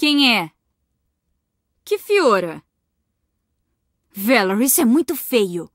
Quem é? Que Fiora? Valor, isso é muito feio.